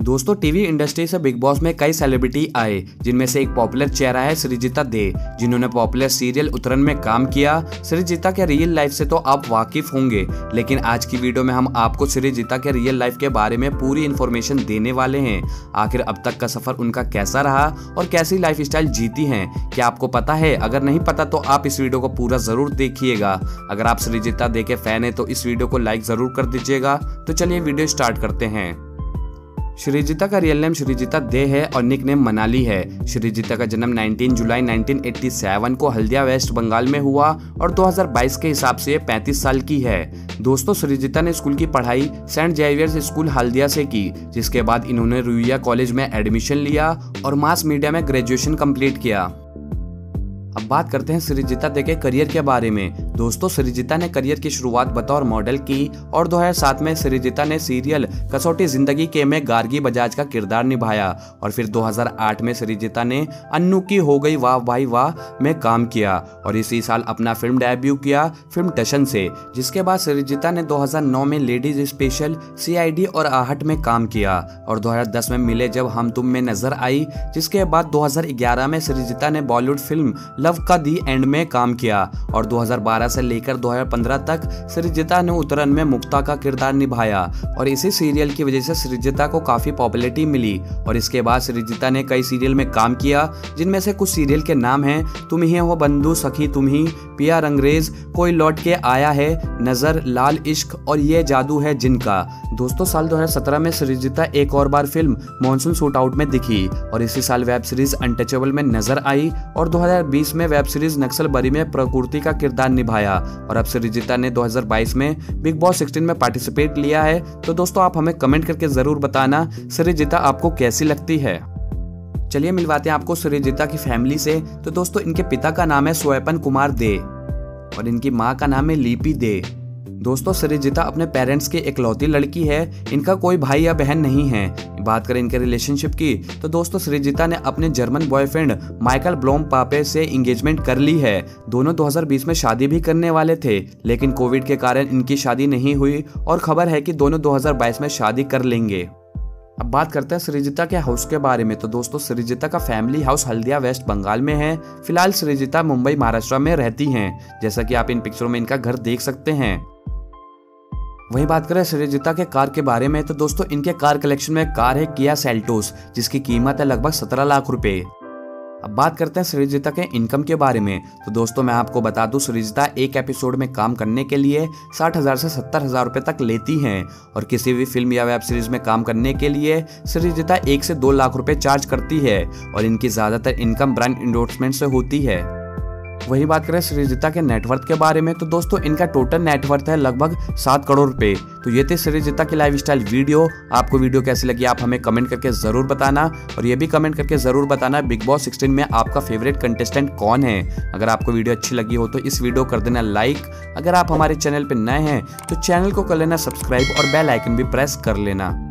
दोस्तों, TV industry से big boss में कई सेलिब्रिटी आए, जिनमें से एक पॉपुलर चेहरा है सृजिता दे, जिन्होंने पॉपुलर सीरियल उतरन में काम किया। सृजिता के रियल लाइफ से तो आप वाकिफ होंगे, लेकिन आज की वीडियो में हम आपको सृजिता के रियल लाइफ के बारे में पूरी इन्फॉर्मेशन देने वाले हैं। आखिर अब तक का सफ़र उनका कैसा रहा और कैसी लाइफ जीती है, क्या आपको पता है? अगर नहीं पता तो आप इस वीडियो को पूरा ज़रूर देखिएगा। अगर आप सृजिता दे के फ़ैन है तो इस वीडियो को लाइक ज़रूर कर दीजिएगा। तो चलिए वीडियो स्टार्ट करते हैं। श्रीजिता का रियल नेम श्रीजिता दे है और निक नेम मनाली है। श्रीजिता का जन्म 19 जुलाई 1987 को हल्दिया, वेस्ट बंगाल में हुआ और 2022 के हिसाब से 35 साल की है। दोस्तों, श्रीजिता ने स्कूल की पढ़ाई सेंट जेवियर्स स्कूल हल्दिया से की, जिसके बाद इन्होंने रुइया कॉलेज में एडमिशन लिया और मास मीडिया में ग्रेजुएशन कंप्लीट किया। अब बात करते हैं सृजिता दे के करियर के बारे में। दोस्तों, सृजिता ने करियर की शुरुआत बतौर मॉडल की और 2007 में सृजिता ने सीरियल कसौटी ज़िंदगी के में गार्गी बजाज का किरदार निभाया और फिर 2008 में सृजिता ने अन्नू की हो गई वाह भाई वाह में काम किया और इसी साल अपना फ़िल्म डेब्यू किया फ़िल्म टशन से, जिसके बाद सृजिता ने 2009 में लेडीज़ स्पेशल सीआईडी और आहट में काम किया और 2010 में मिले जब हम तुम में नज़र आई, जिसके बाद 2011 में सृजिता ने बॉलीवुड फ़िल्म लव का दी एंड में काम किया और 2012 से लेकर 2015 तक सृजिता ने उतरन में मुक्ता का किरदार निभाया और इसी सीरियल की वजह से सृजिता को काफ़ी पॉपुलरिटी मिली। और इसके बाद सृजिता ने कई सीरियल में काम किया, जिनमें से कुछ सीरियल के नाम हैं, तुम ही हो बंधु, सखी तुम ही पिया रंगरेज कोई लौट के आया है, नज़र, लाल इश्क और ये जादू है जिनका। दोस्तों, साल 2017 में सृजिता एक और बार फ़िल्म मॉनसून शूट आउट में दिखी और इसी साल वेब सीरीज़ अनटचेबल में नज़र आई और 2020 में वेब सीरीज़ नक्सल बरी में प्रकृति का किरदार निभाया और अब सृजिता ने 2022 में बिग बॉस 16 में पार्टिसिपेट लिया है। तो दोस्तों, आप हमें कमेंट करके ज़रूर बताना सृजिता आपको कैसी लगती है। चलिए, मिलवाते हैं आपको सृजिता की फैमिली से। तो दोस्तों, इनके पिता का नाम है स्वयपन कुमार दे और इनकी माँ का नाम है लिपि दे। दोस्तों सरिजिता अपने पेरेंट्स की इकलौती लड़की है। इनका कोई भाई या बहन नहीं है। बात करें इनके रिलेशनशिप की तो दोस्तों सरिजिता ने अपने जर्मन बॉयफ्रेंड माइकल ब्लोम पापे से इंगेजमेंट कर ली है। दोनों 2020 में शादी भी करने वाले थे, लेकिन कोविड के कारण इनकी शादी नहीं हुई और खबर है कि दोनों 2022 में शादी कर लेंगे। अब बात करते हैं सृजिता के हाउस के बारे में। तो दोस्तों, सृजिता का family house Haldia waste Bengal में है। फ़िलहाल सृजिता मुंबई, महाराष्ट्र में रहती हैं। जैसा कि आप इन पिक्चरों में इनका घर देख सकते हैं। वहीं बात करें सृजिता के कार के बारे में तो दोस्तों, इनके कार कलेक्शन में कार है किया सेल्टोस जिसकी कीमत है लगभग सत्रह लाख रुपए। अब बात करते हैं सृजिता के इनकम के बारे में तो दोस्तों, मैं आपको बता दूँ, सृजिता एक एपिसोड में काम करने के लिए साठ हज़ार से सत्तर हज़ार रुपए तक लेती हैं, और किसी भी फ़िल्म या वेब सीरीज़ में काम करने के लिए सृजिता एक से दो लाख रुपए चार्ज करती है, और इनकी ज़्यादातर इनकम ब्रांड इंडोर्समेंट से होती है। वही बात करें सृजिता के नेटवर्थ के बारे में। तो दोस्तों, इनका टोटल नेटवर्थ है लगभग सात करोड़ रुपए। तो ये थे सृजिता की लाइफ स्टाइल वीडियो आपको वीडियो कैसी लगी, आप हमें कमेंट करके ज़रूर बताना। और ये भी कमेंट करके ज़रूर बताना बिग बॉस सिक्सटीन में आपका फेवरेट कंटेस्टेंट कौन है। अगर आपको वीडियो अच्छी लगी हो तो इस वीडियो कर देना लाइक अगर आप हमारे चैनल पर नए हैं तो चैनल को कर लेना सब्सक्राइब और बेल आइकन भी प्रेस कर लेना।